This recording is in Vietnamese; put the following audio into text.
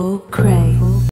thuốc.